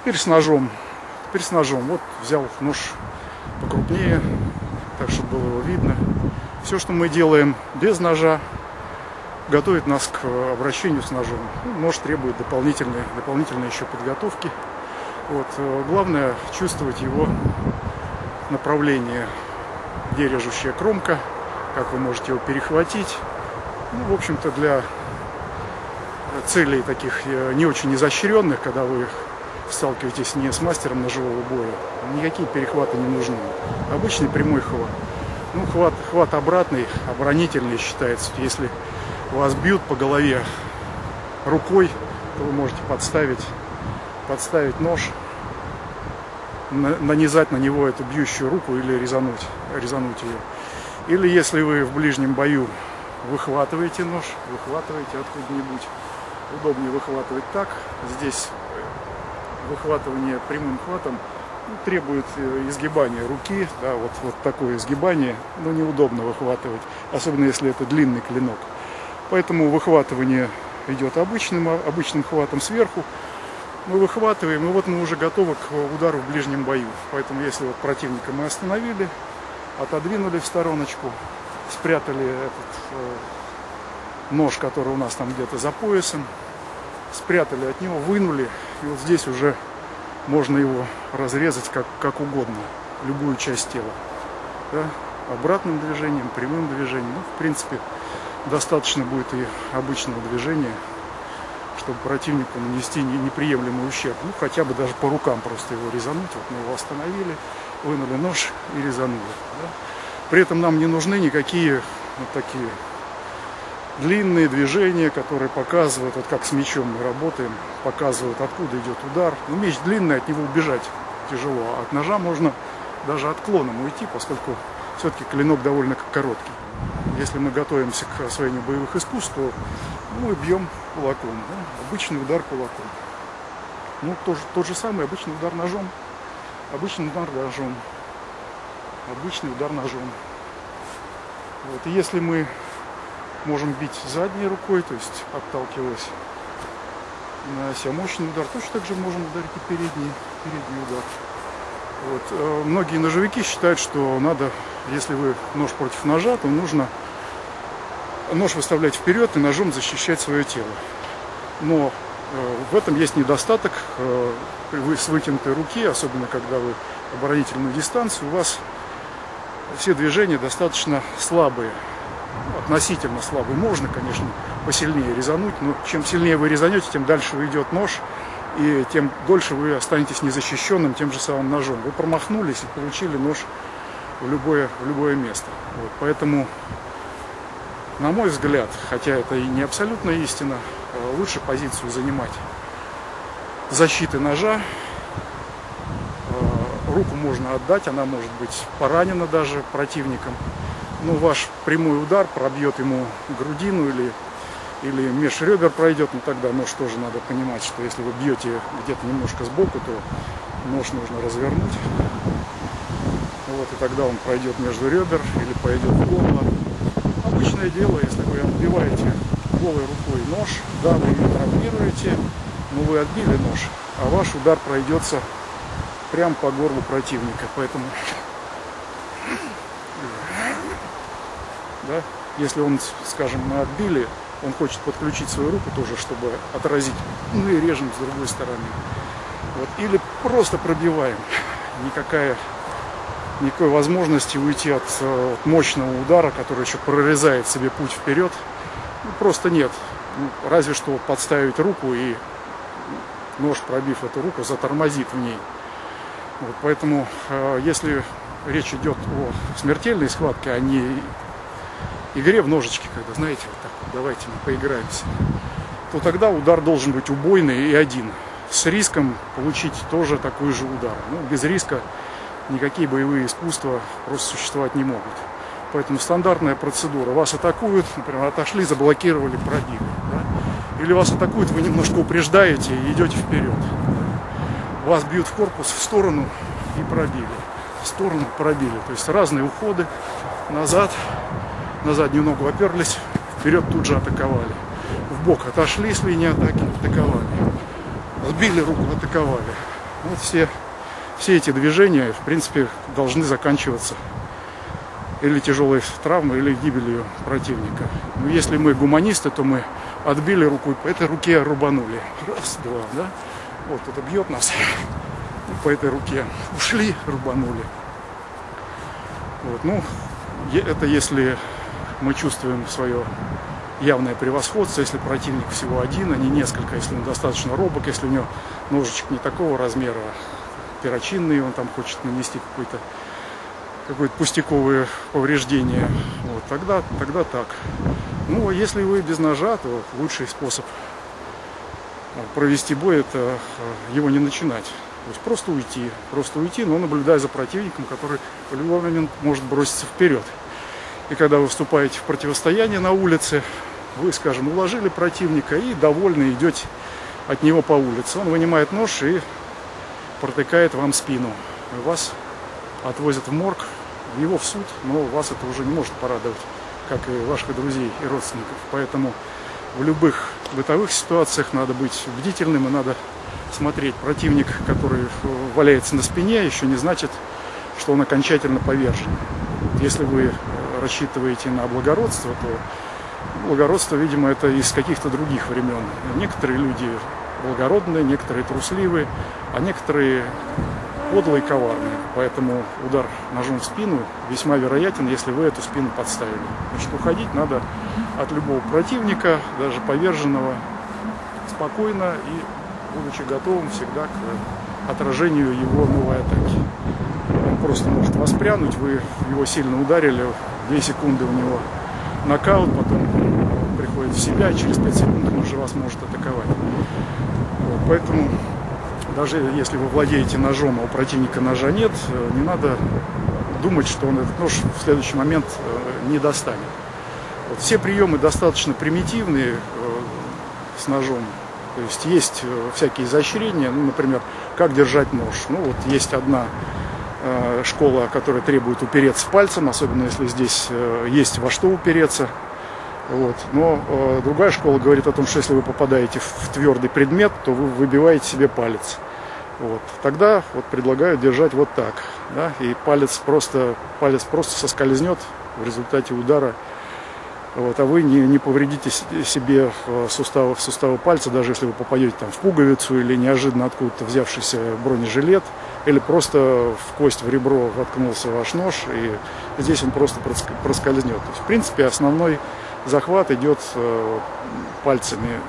Теперь с ножом. Теперь с ножом. Вот взял нож покрупнее, так чтобы было его видно. Все, что мы делаем без ножа, готовит нас к обращению с ножом. Ну, нож требует дополнительной, дополнительной еще подготовки. Вот. э, Главное чувствовать его направление, где режущая кромка, как вы можете его перехватить. Ну, в общем-то, для целей таких э, не очень изощренных, когда вы сталкиваетесь не с мастером ножевого боя, никакие перехваты не нужны. Обычный прямой хват. Ну, хват, хват обратный, оборонительный считается. Если вас бьют по голове рукой, то вы можете подставить, подставить нож, на- нанизать на него эту бьющую руку или резануть, резануть ее. Или если вы в ближнем бою выхватываете нож, выхватываете откуда-нибудь, удобнее выхватывать так. Здесь выхватывание прямым хватом ну, требует э, изгибания руки, да, вот, вот такое изгибание, но неудобно выхватывать, особенно если это длинный клинок. Поэтому выхватывание идет обычным, а- обычным хватом сверху. Мы выхватываем, и вот мы уже готовы к удару в ближнем бою. Поэтому если вот противника мы остановили, отодвинули в стороночку, спрятали этот э, нож, который у нас там где-то за поясом, спрятали от него, вынули, и вот здесь уже можно его разрезать как, как угодно, любую часть тела. Да? Обратным движением, прямым движением. Ну, в принципе, достаточно будет и обычного движения, чтобы противнику нанести не- неприемлемый ущерб. Ну, хотя бы даже по рукам просто его резануть. Вот мы его остановили, вынули нож и резанули. да. При этом нам не нужны никакие вот такие длинные движения, которые показывают, вот как с мечом мы работаем, показывают, откуда идет удар. Ну, меч длинный, от него убежать тяжело, а от ножа можно даже отклоном уйти, поскольку все-таки клинок довольно короткий. Если мы готовимся к освоению боевых искусств, то мы бьем кулаком, да, обычный удар кулаком. Ну, тоже, тот же самый обычный удар ножом, обычный удар ножом, обычный удар ножом. Вот. И если мы можем бить задней рукой, то есть отталкиваясь, нанося мощный удар, точно так же можем ударить и передний, передний удар. Вот. э, Многие ножевики считают, что надо, если вы нож против ножа, то нужно нож выставлять вперед и ножом защищать свое тело. Но э, в этом есть недостаток. э, Вы с вытянутой руки, особенно когда вы оборонительную дистанцию, у вас все движения достаточно слабые относительно слабый. Можно, конечно, посильнее резануть, но чем сильнее вы резанете, тем дальше уйдет нож, и тем дольше вы останетесь незащищенным тем же самым ножом. Вы промахнулись и получили нож в любое, в любое место. Вот, поэтому, на мой взгляд, хотя это и не абсолютная истина, э, лучше позицию занимать защиты ножа. Э, Руку можно отдать, она может быть поранена даже противником ну, ваш прямой удар пробьет ему грудину или, или меж ребер пройдет, ну тогда нож тоже надо понимать, что если вы бьете где-то немножко сбоку, то нож нужно развернуть. Вот, и тогда он пройдет между ребер или пойдет в горло. Обычное дело, если вы отбиваете голой рукой нож, да, вы ее травмируете, но вы отбили нож, а ваш удар пройдется прямо по горлу противника. Поэтому да, если он, скажем, мы отбили, он хочет подключить свою руку тоже, чтобы отразить, ну и режем с другой стороны. Вот. Или просто пробиваем. Никакая, никакой возможности уйти от, э, от мощного удара, который еще прорезает себе путь вперед, ну, просто нет. Ну, разве что подставить руку и нож, пробив эту руку, затормозит в ней. Вот, поэтому, э, если речь идет о смертельной схватке, а не игре в ножички, когда, знаете, вот так вот, давайте мы поиграемся, то тогда удар должен быть убойный и один. С риском получить тоже такой же удар. Ну, без риска никакие боевые искусства просто существовать не могут. Поэтому стандартная процедура. Вас атакуют, например, отошли, заблокировали, пробили. да. Или вас атакуют, вы немножко упреждаете и идете вперед. Вас бьют в корпус, в сторону и пробили. В сторону пробили. То есть разные уходы назад, на заднюю ногу оперлись, вперед тут же атаковали. В бок отошли с линии атаки, атаковали. Сбили руку, атаковали. Вот все, все эти движения, в принципе, должны заканчиваться или тяжелой травмой, или гибелью противника. Но если мы гуманисты, то мы отбили руку, по этой руке рубанули. Раз, два, да? Вот это бьет нас по этой руке. Ушли, рубанули. Вот, ну, это если мы чувствуем свое явное превосходство, если противник всего один, а не несколько, если он достаточно робок, если у него ножичек не такого размера, перочинный, он там хочет нанести какой-то какое-то пустяковое повреждение, вот, тогда, тогда так. Ну, а если вы без ножа, то лучший способ провести бой это э, его не начинать. То есть просто уйти, просто уйти, но наблюдая за противником, который в любой момент может броситься вперед. И когда вы вступаете в противостояние на улице, вы, скажем, уложили противника и довольны идете от него по улице. Он вынимает нож и протыкает вам спину. И вас отвозят в морг, его в суд, но вас это уже не может порадовать, как и ваших друзей и родственников. Поэтому в любых бытовых ситуациях надо быть бдительным и надо смотреть. Противник, который валяется на спине, еще не значит, что он окончательно повержен. Если вы рассчитываете на благородство, то благородство, видимо, это из каких-то других времен. Некоторые люди благородные, некоторые трусливые, а некоторые подлый и коварный. Поэтому удар ножом в спину весьма вероятен, если вы эту спину подставили. Значит, уходить надо от любого противника, даже поверженного, спокойно и будучи готовым всегда к отражению его новой атаки. Просто может воспрянуть, вы его сильно ударили, 2 секунды у него нокаут, потом приходит в себя, через 5 секунд он уже вас может атаковать. Вот, поэтому даже если вы владеете ножом, а у противника ножа нет, э, не надо думать, что он этот нож в следующий момент э, не достанет. Вот все приемы достаточно примитивные э, с ножом. То есть есть всякие изощрения, ну, например, как держать нож. Ну вот есть одна школа, которая требует упереться пальцем, особенно если здесь есть во что упереться. Вот. Но э, другая школа говорит о том, что если вы попадаете в твердый предмет, то вы выбиваете себе палец. Вот. Тогда вот предлагаю держать вот так. Да, и палец просто, палец просто соскользнет в результате удара. Вот, а вы не, не повредите себе суставы, суставы пальца, даже если вы попадете там, в пуговицу или неожиданно откуда-то взявшийся бронежилет, или просто в кость, в ребро воткнулся ваш нож, и здесь он просто проскользнет. То есть, в принципе, основной захват идет э, пальцами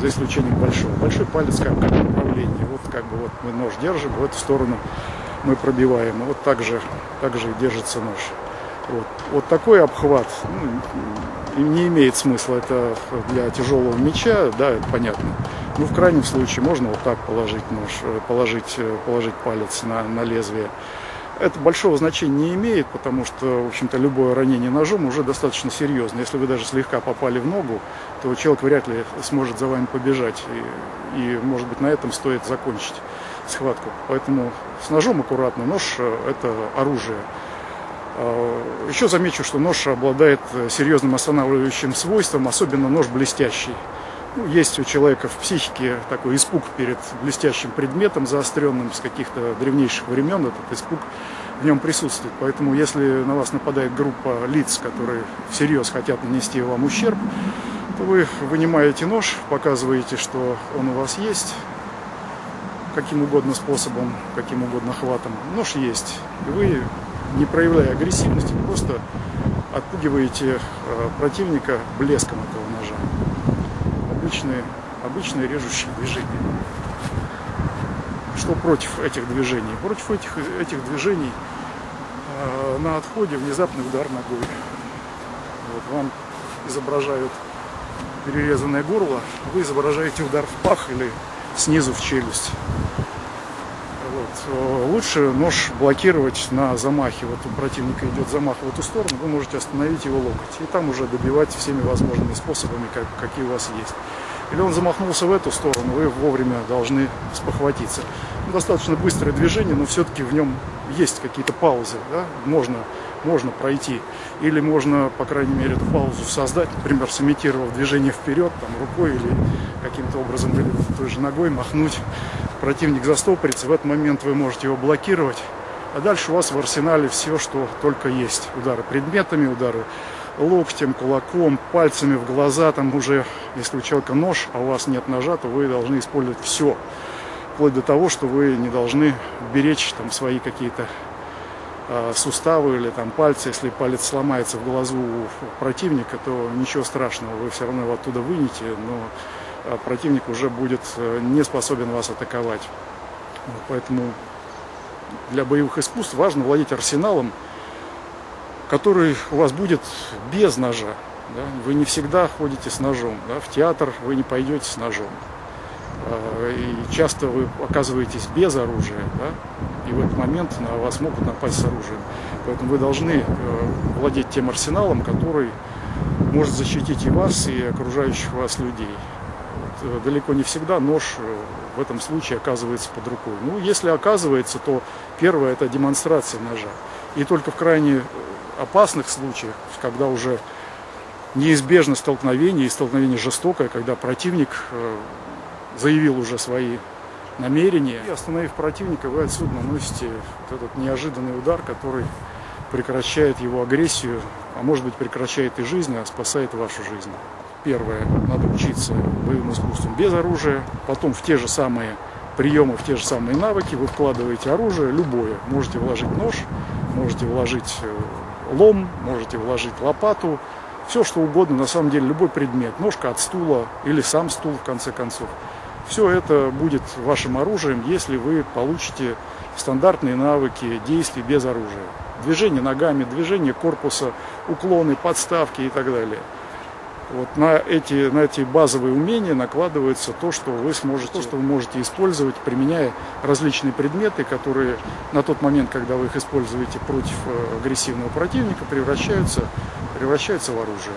за исключением большого. Большой палец как, как направление. Вот как бы вот мы нож держим, в эту сторону мы пробиваем. Вот так же, так же держится нож. Вот, вот такой обхват ну, не имеет смысла. Это для тяжелого меча, да, понятно. Ну, в крайнем случае можно вот так положить нож, э, положить, э, положить палец на, на лезвие. Это большого значения не имеет, потому что, в общем-то, любое ранение ножом уже достаточно серьезно. Если вы даже слегка попали в ногу, то человек вряд ли сможет за вами побежать. И, и может быть, на этом стоит закончить схватку. Поэтому с ножом аккуратно. Нож э, – это оружие. А, еще замечу, что нож обладает серьезным останавливающим свойством, особенно нож блестящий. Ну, есть у человека в психике такой испуг перед блестящим предметом, заостренным с каких-то древнейших времен. Этот испуг в нем присутствует. Поэтому, если на вас нападает группа лиц, которые всерьез хотят нанести вам ущерб, то вы вынимаете нож, показываете, что он у вас есть, каким угодно способом, каким угодно хватом. Нож есть. И вы, не проявляя агрессивности, просто отпугиваете э, противника блеском этого ножа обычные, обычные режущие движения. Что против этих движений? Против этих, этих движений э, на отходе внезапный удар ногой. Вот вам изображают перерезанное горло, вы изображаете удар в пах или снизу в челюсть. Вот. Лучше нож блокировать на замахе. Вот у противника идет замах в эту сторону, вы можете остановить его локоть. И там уже добивать всеми возможными способами, как, какие у вас есть. Или он замахнулся в эту сторону, вы вовремя должны спохватиться. Ну, достаточно быстрое движение, но все-таки в нем есть какие-то паузы. Да? Можно можно пройти. Или можно, по крайней мере, эту паузу создать, например, сымитировав движение вперед, там, рукой или каким-то образом, или той же ногой махнуть. Противник застопорится, в этот момент вы можете его блокировать. А дальше у вас в арсенале все, что только есть. Удары предметами, удары локтем, кулаком, пальцами в глаза. Там уже, если у человека нож, а у вас нет ножа, то вы должны использовать все. Вплоть до того, что вы не должны беречь там свои какие-то э, суставы или там пальцы. Если палец сломается в глазу у противника, то ничего страшного, вы все равно его оттуда вынете, но э, противник уже будет э, не способен вас атаковать. Поэтому для боевых искусств важно владеть арсеналом, который у вас будет без ножа. Да? Вы не всегда ходите с ножом. Да? В театр вы не пойдете с ножом. А, и часто вы оказываетесь без оружия, да? и в этот момент на вас могут напасть с оружием. Поэтому вы должны э, владеть тем арсеналом, который может защитить и вас, и окружающих вас людей. Вот, э, далеко не всегда нож э, в этом случае оказывается под рукой. Ну, если оказывается, то первое это демонстрация ножа. И только в крайне опасных случаях, когда уже неизбежно столкновение, и столкновение жестокое, когда противник э, заявил уже свои намерения. И остановив противника, вы отсюда наносите вот этот неожиданный удар, который прекращает его агрессию, а может быть прекращает и жизнь, а спасает вашу жизнь. Первое, надо учиться боевым искусствам без оружия, потом в те же самые приемы, в те же самые навыки вы вкладываете оружие, любое. Можете вложить нож, можете вложить э, лом, можете вложить лопату, все что угодно, на самом деле любой предмет, ножка от стула или сам стул в конце концов. Все это будет вашим оружием, если вы получите стандартные навыки действий без оружия. Движение ногами, движение корпуса, уклоны, подставки и так далее. Вот на эти, на эти базовые умения накладывается то, что вы сможете, то, что вы можете использовать, применяя различные предметы, которые на тот момент, когда вы их используете против э, агрессивного противника, превращаются, превращаются в оружие.